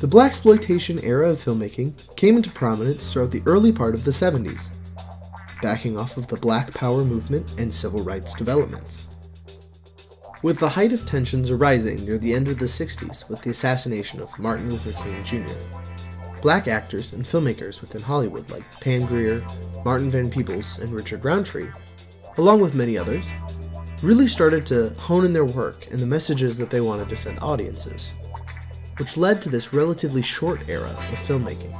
The blaxploitation era of filmmaking came into prominence throughout the early part of the 70s, backing off of the Black Power movement and civil rights developments. With the height of tensions arising near the end of the 60s with the assassination of Martin Luther King Jr., black actors and filmmakers within Hollywood like Pam Grier, Martin Van Peebles, and Richard Roundtree, along with many others, really started to hone in their work and the messages that they wanted to send audiences, which led to this relatively short era of filmmaking.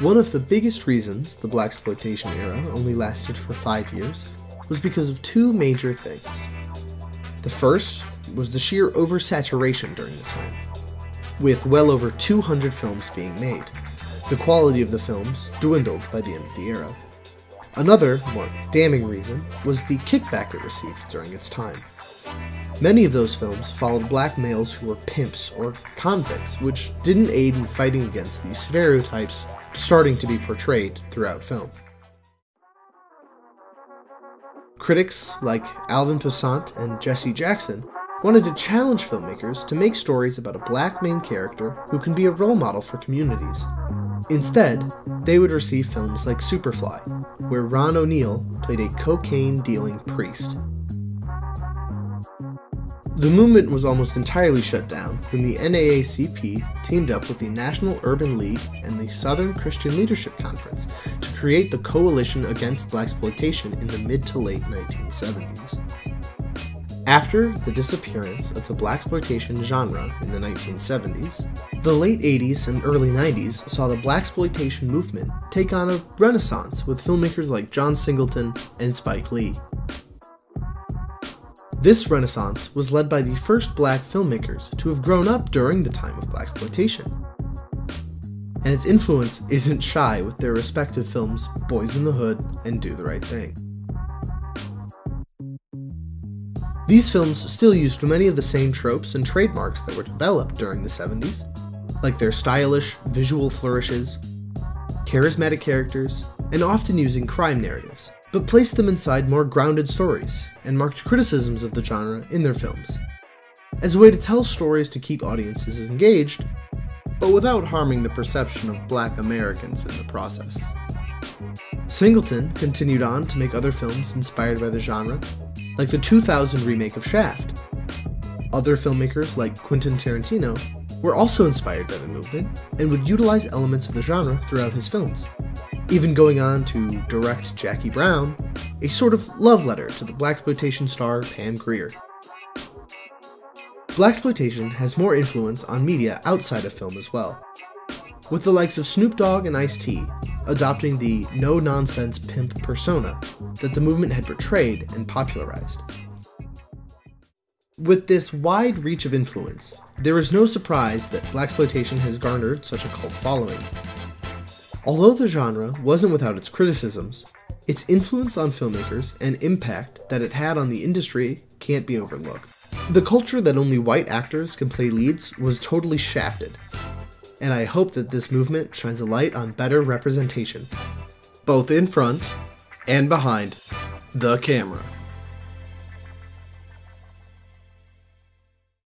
One of the biggest reasons the blaxploitation era only lasted for five years was because of two major things. The first was the sheer oversaturation during the time, with well over 200 films being made. The quality of the films dwindled by the end of the era. Another, more damning reason was the kickback it received during its time. Many of those films followed black males who were pimps or convicts, which didn't aid in fighting against these stereotypes starting to be portrayed throughout film. Critics like Alvin Poussaint and Jesse Jackson wanted to challenge filmmakers to make stories about a black main character who can be a role model for communities. Instead, they would receive films like Superfly, where Ron O'Neal played a cocaine dealing priest. The movement was almost entirely shut down when the NAACP teamed up with the National Urban League and the Southern Christian Leadership Conference to create the Coalition Against Blaxploitation in the mid to late 1970s. After the disappearance of the blaxploitation genre in the 1970s, the late 80s and early 90s saw the blaxploitation movement take on a renaissance with filmmakers like John Singleton and Spike Lee. This renaissance was led by the first black filmmakers to have grown up during the time of blaxploitation. And its influence isn't shy with their respective films Boyz n the Hood and Do the Right Thing. These films still used many of the same tropes and trademarks that were developed during the 70s, like their stylish, visual flourishes, charismatic characters, and often using crime narratives, but placed them inside more grounded stories and marked criticisms of the genre in their films, as a way to tell stories to keep audiences engaged, but without harming the perception of black Americans in the process. Singleton continued on to make other films inspired by the genre, like the 2000 remake of Shaft. Other filmmakers like Quentin Tarantino were also inspired by the movement and would utilize elements of the genre throughout his films, even going on to direct Jackie Brown, a sort of love letter to the blaxploitation star Pam Grier. Blaxploitation has more influence on media outside of film as well, with the likes of Snoop Dogg and Ice-T adopting the no-nonsense pimp persona that the movement had portrayed and popularized. With this wide reach of influence, there is no surprise that blaxploitation has garnered such a cult following. Although the genre wasn't without its criticisms, its influence on filmmakers and impact that it had on the industry can't be overlooked. The culture that only white actors can play leads was totally shafted, and I hope that this movement shines a light on better representation, both in front and behind the camera.